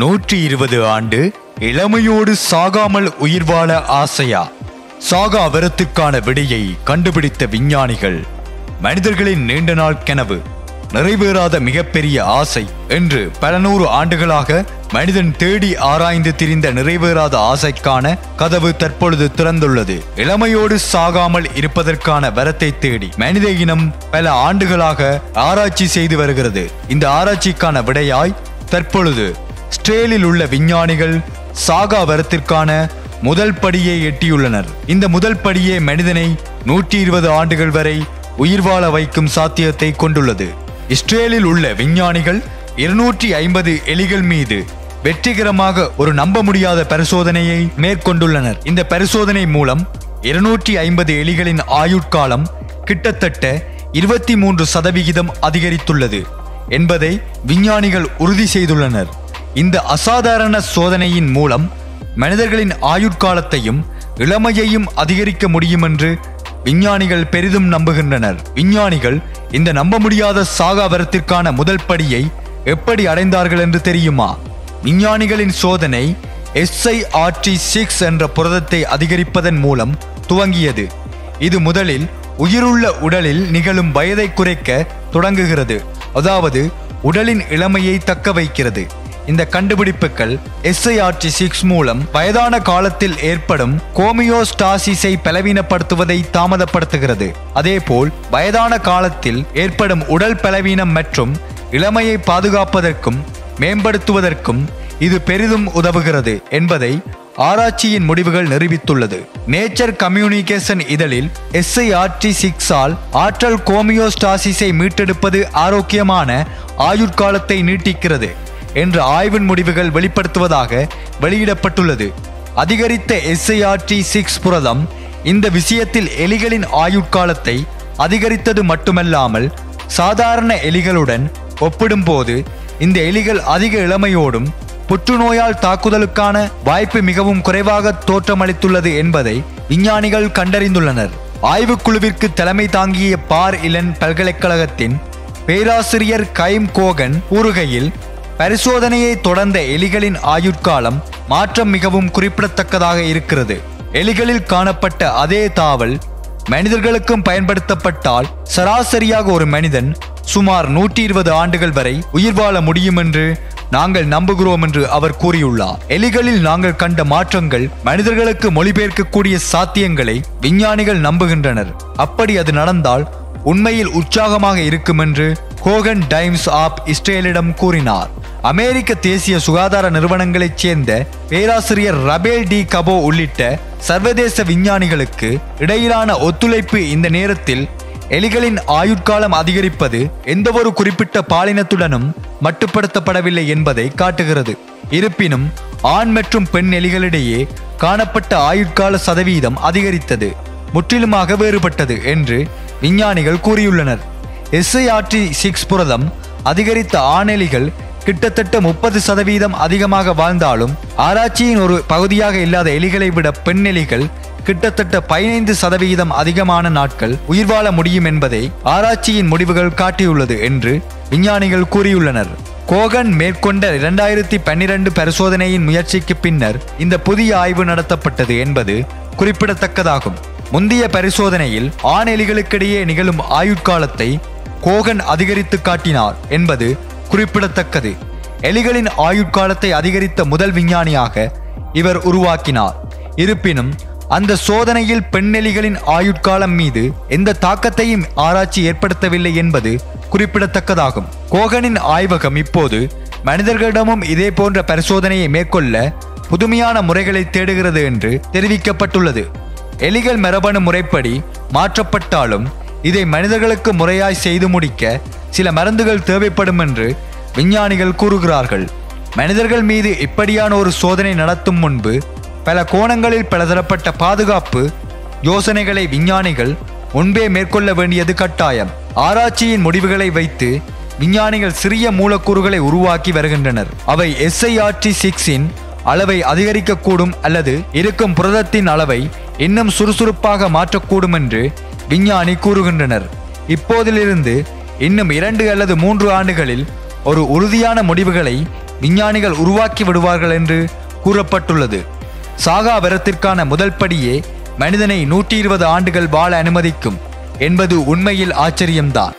நூற்றி இருபது ஆண்டு இளமையோடு சாகாமல் உயிர் வாழ ஆசையா? சாகா வரத்துக்கான விடையை கண்டுபிடித்த விஞ்ஞானிகள் மனிதர்களின் நீண்ட நாள் கனவு நிறைவேறாத மிகப்பெரிய ஆசை என்று பல நூறு ஆண்டுகளாக மனிதன் தேடி ஆராய்ந்து திரிந்த நிறைவேறாத ஆசைக்கான கதவு தற்பொழுது திறந்துள்ளது. இளமையோடு சாகாமல் இருப்பதற்கான வரத்தை தேடி மனித இனம் பல ஆண்டுகளாக ஆராய்ச்சி செய்து வருகிறது. இந்த ஆராய்ச்சிக்கான விடையாய் தற்பொழுது ஸ்ட்ரேலில் உள்ள விஞ்ஞானிகள் சாகா வரத்திற்கான முதல் படியை எட்டியுள்ளனர். இந்த முதல் படியே மனிதனை நூற்றி இருபது ஆண்டுகள் வரை உயிர் வாழ வைக்கும் சாத்தியத்தை கொண்டுள்ளது. இஸ்ரேலில் உள்ள விஞ்ஞானிகள் இருநூற்றி ஐம்பது எலிகள் மீது வெற்றிகரமாக ஒரு நம்ப முடியாத பரிசோதனையை மேற்கொண்டுள்ளனர். இந்த பரிசோதனை மூலம் இருநூற்றி ஐம்பது எலிகளின் ஆயுட்காலம் கிட்டத்தட்ட இருபத்தி மூன்று சதவிகிதம் அதிகரித்துள்ளது என்பதை விஞ்ஞானிகள் உறுதி செய்துள்ளனர். இந்த அசாதாரண சோதனையின் மூலம் மனிதர்களின் ஆயுட்காலத்தையும் இளமையையும் அதிகரிக்க முடியும் என்று விஞ்ஞானிகள் பெரிதும் நம்புகின்றனர். விஞ்ஞானிகள் இந்த நம்ப முடியாத சாகாவரத்திற்கான முதல் படியை எப்படி அடைந்தார்கள் என்று தெரியுமா? விஞ்ஞானிகளின் சோதனை எஸ்ஐஆர்டி சிக்ஸ் என்ற புரதத்தை அதிகரிப்பதன் மூலம் துவங்கியது. இது முதலில் உயிருள்ள உடலில் நிகழும் வயதை குறைக்க தொடங்குகிறது. அதாவது உடலின் இளமையை தக்க வைக்கிறது. இந்த கண்டுபிடிப்புகள் எஸ்ஐஆர்டி சிக்ஸ் மூலம் வயதான காலத்தில் ஏற்படும் கோமியோஸ்டாசிஸை பலவீனப்படுத்துவதை தாமதப்படுத்துகிறது. அதேபோல் வயதான காலத்தில் ஏற்படும் உடல் பலவீனம் மற்றும் இளமையை பாதுகாப்பதற்கும் மேம்படுத்துவதற்கும் இது பெரிதும் உதவுகிறது என்பதை ஆராய்ச்சியின் முடிவுகள் நிரூபித்துள்ளது. நேச்சர் கம்யூனிகேஷன் இதழில் எஸ்ஐஆர்டி சிக்ஸால் ஆற்றல் கோமியோஸ்டாசிஸை மீட்டெடுப்பது ஆரோக்கியமான ஆயுட்காலத்தை நீட்டிக்கிறது. என்ற ஆய்வின் முடிவுகள் வெளிப்படுத்துவதாக வெளியிடப்பட்டுள்ளது. அதிகரித்த எஸ்ஐஆர்டி சிக்ஸ் புரதம் இந்த விஷயத்தில் எலிகளின் ஆயுட்காலத்தை அதிகரித்தது மட்டுமல்லாமல் சாதாரண எலிகளுடன் ஒப்பிடும்போது இந்த எலிகள் அதிக இளமையோடும் புற்றுநோயால் தாக்குதலுக்கான வாய்ப்பு மிகவும் குறைவாக தோற்றமளித்துள்ளது என்பதை விஞ்ஞானிகள் கண்டறிந்துள்ளனர். ஆய்வுக்குழுவிற்கு தலைமை தாங்கிய பார் இலன் பல்கலைக்கழகத்தின் பேராசிரியர் கைம் கோகன் கூறுகையில் பரிசோதனையை தொடர்ந்த எலிகளின் ஆயுட்காலம் மாற்றம் மிகவும் குறிப்பிடத்தக்கதாக இருக்கிறது. எலிகளில் காணப்பட்ட அதே தாவல் மனிதர்களுக்கும் பயன்படுத்தப்பட்டால் சராசரியாக ஒரு மனிதன் சுமார் நூற்றி இருபது ஆண்டுகள் வரை உயிர் வாழ முடியும் என்று நாங்கள் நம்புகிறோம் என்று அவர் கூறியுள்ளார். எலிகளில் நாங்கள் கண்ட மாற்றங்கள் மனிதர்களுக்கு மொழிபெயர்க்கக்கூடிய சாத்தியங்களை விஞ்ஞானிகள் நம்புகின்றனர். அப்படி அது நடந்தால் உண்மையில் உற்சாகமாக இருக்கும் என்று கோகன் டைம்ஸ் ஆப் இஸ்ரேலிடம் கூறினார். அமெரிக்க தேசிய சுகாதார நிறுவனங்களைச் சேர்ந்த பேராசிரியர் ரபேல் டி கபோ உள்ளிட்ட சர்வதேச விஞ்ஞானிகளுக்கு இடையிலான ஒத்துழைப்பு இந்த நேரத்தில் எலிகளின் ஆயுட்காலம் அதிகரிப்பது எந்தவொரு குறிப்பிட்ட பாலினத்துடனும் மட்டுப்படுத்தப்படவில்லை என்பதை காட்டுகிறது. இருப்பினும் ஆண் மற்றும் பெண் எலிகளிடையே காணப்பட்ட ஆயுட்கால சதவீதம் அதிகரித்தது முற்றிலுமாக வேறுபட்டது என்று விஞ்ஞானிகள் கூறியுள்ளனர். எஸ்ஐஆர்டி சிக்ஸ் புரதம் அதிகரித்த ஆண் எலிகள் கிட்டத்தட்ட முப்பது சதவீதம் அதிகமாக வாழ்ந்தாலும் ஆராய்ச்சியின் ஒரு பகுதியாக இல்லாத எலிகளை விட பெண் எலிகள் கிட்டத்தட்ட பதினைந்து சதவிகிதம் அதிகமான நாட்கள் உயிர் வாழ முடியும் என்பதை ஆராய்ச்சியின் முடிவுகள் காட்டியுள்ளது என்று விஞ்ஞானிகள் கூறியுள்ளனர். கோகன் மேற்கொண்ட இரண்டாயிரத்தி பன்னிரண்டு பரிசோதனையின் முயற்சிக்கு பின்னர் இந்த புதிய ஆய்வு நடத்தப்பட்டது என்பது குறிப்பிடத்தக்கதாகும். முந்தைய பரிசோதனையில் ஆண் எலிகளுக்கிடையே நிகழும் ஆயுட்காலத்தை கோகன் அதிகரித்து காட்டினார் என்பது குறிப்பிடத்தக்கது. எலிகளின் ஆயுட்காலத்தை அதிகரித்த முதல் விஞ்ஞானியாக இவர் உருவாக்கினார். இருப்பினும் அந்த சோதனையில் பெண்ணெலிகளின் ஆயுட்காலம் மீது எந்த தாக்கத்தையும் ஆராய்ச்சி ஏற்படுத்தவில்லை என்பது குறிப்பிடத்தக்கதாகும். கோகனின் ஆய்வகம் இப்போது மனிதர்களிடமும் இதே போன்ற பரிசோதனையை மேற்கொள்ள புதுமையான முறைகளை தேடுகிறது என்று தெரிவிக்கப்பட்டுள்ளது. எலிகள் மரபணு முறைப்படி மாற்றப்பட்டாலும் இதை மனிதர்களுக்கு முறையாய் செய்து முடிக்க சில மருந்துகள் தேவைப்படும் என்று விஞ்ஞானிகள் கூறுகிறார்கள். மனிதர்கள் மீது இப்படியான ஒரு சோதனை நடத்தும் முன்பு பல கோணங்களில் பலதரப்பட்ட பாதுகாப்பு யோசனைகளை விஞ்ஞானிகள் முன்பே மேற்கொள்ள வேண்டியது கட்டாயம். ஆராய்ச்சியின் முடிவுகளை வைத்து விஞ்ஞானிகள் சிறிய மூலக்கூறுகளை உருவாக்கி வருகின்றனர். அவை எஸ்ஐஆர்டி சிக்ஸின் அளவை அதிகரிக்கக்கூடும் அல்லது இருக்கும் புரதத்தின் அளவை இன்னும் சுறுசுறுப்பாக மாற்றக்கூடும் என்று விஞ்ஞானி கூறுகின்றனர். இப்போதிலிருந்து இன்னும் இரண்டு அல்லது மூன்று ஆண்டுகளில் ஒரு உறுதியான முடிவுகளை விஞ்ஞானிகள் உருவாக்கி விடுவார்கள் என்று கூறப்பட்டுள்ளது. சாகாபரத்திற்கான முதல் படியே மனிதனை நூற்றி இருபது ஆண்டுகள் வாழ அனுமதிக்கும் என்பது உண்மையில் ஆச்சரியம்தான்.